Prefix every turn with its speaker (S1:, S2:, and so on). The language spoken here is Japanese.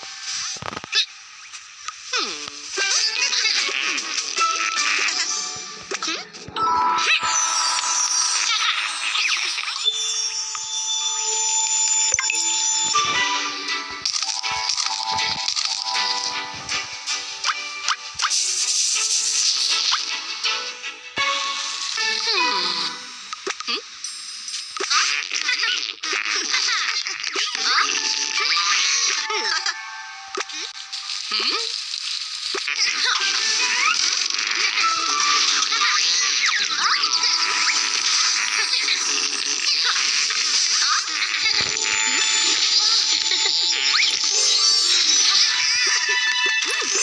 S1: Hee! Yes!